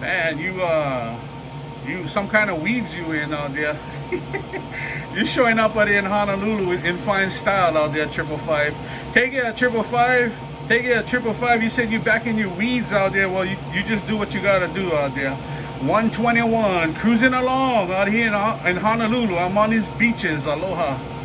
Man, you uh, you some kind of weeds you in out there. You're showing up out in Honolulu in fine style out there, triple five. Take it at triple five. Take it at triple five. You said you back in your weeds out there. Well, you, you just do what you gotta do out there. 121, cruising along out here in, in Honolulu. I'm on these beaches. Aloha.